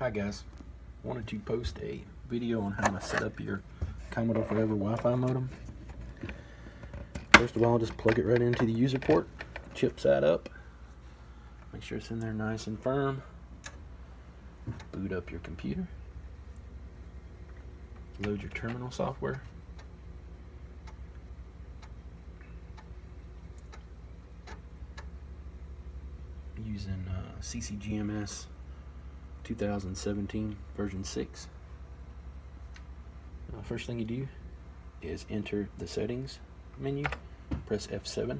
Hi guys, wanted to post a video on how to set up your Commodore Forever Wi-Fi modem. First of all, just plug it right into the user port, chip side up, make sure it's in there nice and firm, boot up your computer, load your terminal software, using uh, CCGMS 2017 version 6. Uh, first thing you do is enter the settings menu, press F7.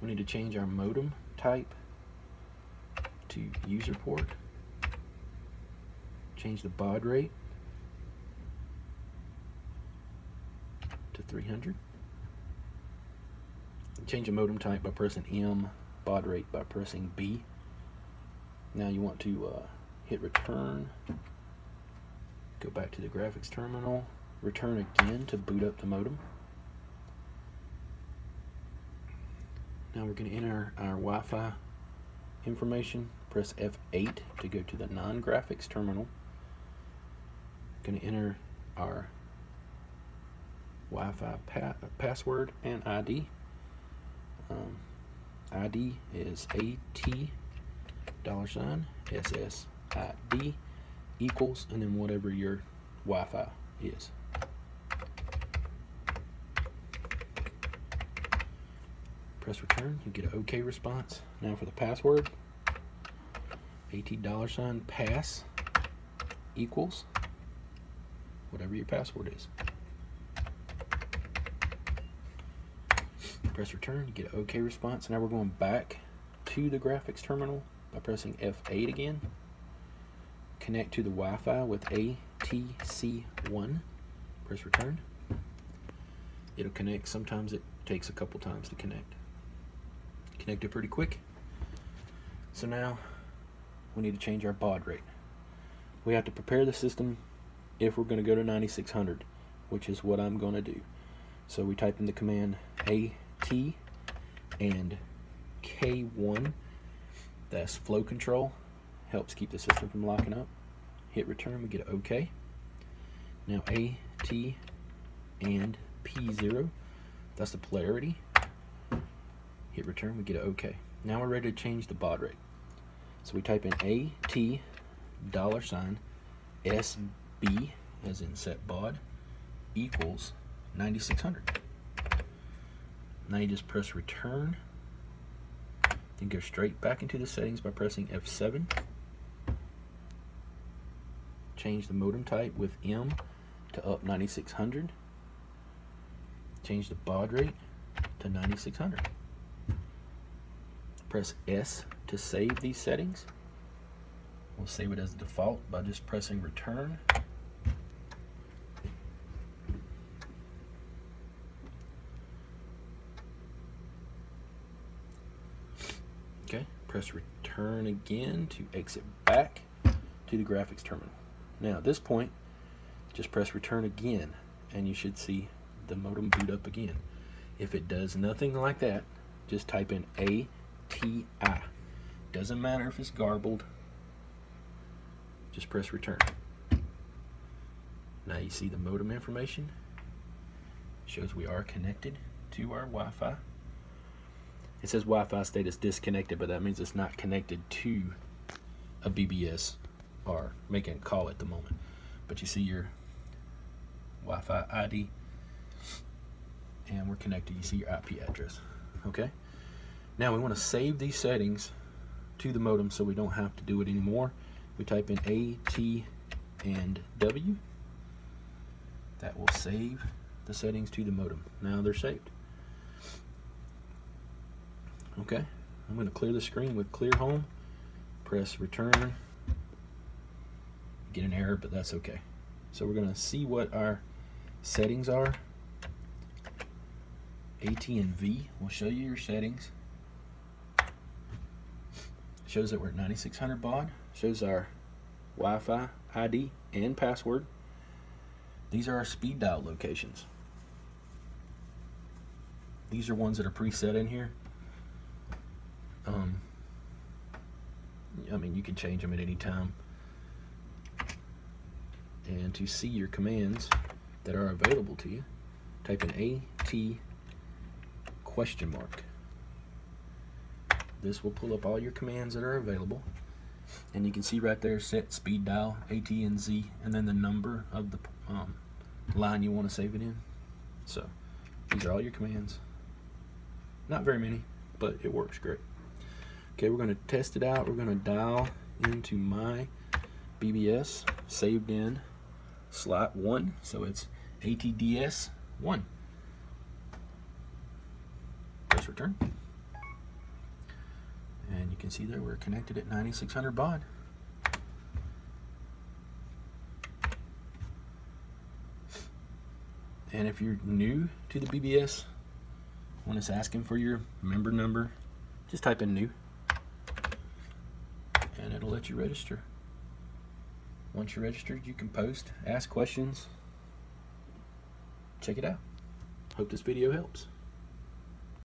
We need to change our modem type to user port. Change the baud rate to 300. Change the modem type by pressing M, baud rate by pressing B. Now you want to uh, hit return, go back to the graphics terminal, return again to boot up the modem. Now we're going to enter our Wi-Fi information. Press F8 to go to the non-graphics terminal. Going to enter our Wi-Fi pa password and ID. Um, ID is AT dollar sign SSID equals and then whatever your Wi-Fi is. Press return, you get an OK response. Now for the password, AT dollar sign pass equals whatever your password is. Press return, you get an OK response. Now we're going back to the graphics terminal by pressing F8 again. Connect to the Wi-Fi with ATC1. Press return. It'll connect. Sometimes it takes a couple times to connect. Connect it pretty quick. So now we need to change our baud rate. We have to prepare the system if we're going to go to 9600, which is what I'm going to do. So we type in the command AT and K1 that's flow control. Helps keep the system from locking up. Hit return, we get OK. Now A, T, and P0. That's the polarity. Hit return, we get OK. Now we're ready to change the baud rate. So we type in A, T, dollar sign, SB, as in set baud, equals 9600. Now you just press return then go straight back into the settings by pressing F7. Change the modem type with M to UP 9600. Change the baud rate to 9600. Press S to save these settings. We'll save it as default by just pressing return. Okay, press return again to exit back to the graphics terminal. Now at this point, just press return again and you should see the modem boot up again. If it does nothing like that, just type in ATI. Doesn't matter if it's garbled, just press return. Now you see the modem information. Shows we are connected to our Wi-Fi. It says Wi-Fi status disconnected, but that means it's not connected to a BBS or making a call at the moment. But you see your Wi-Fi ID and we're connected. You see your IP address. Okay. Now we want to save these settings to the modem so we don't have to do it anymore. We type in A, T, and W. That will save the settings to the modem. Now they're saved. Okay, I'm going to clear the screen with clear home. Press return. Get an error, but that's okay. So we're going to see what our settings are. AT and V will show you your settings. Shows that we're at 9600 baud. Shows our Wi-Fi ID and password. These are our speed dial locations. These are ones that are preset in here. Um, I mean, you can change them at any time. And to see your commands that are available to you, type in AT question mark. This will pull up all your commands that are available. And you can see right there, set speed dial, AT and Z, and then the number of the um, line you want to save it in. So these are all your commands. Not very many, but it works great. Okay, we're going to test it out. We're going to dial into my BBS saved in slot 1. So it's ATDS 1. Press return. And you can see there we're connected at 9600 baud. And if you're new to the BBS, when it's asking for your member number, just type in new let you register. Once you're registered, you can post, ask questions. Check it out. Hope this video helps.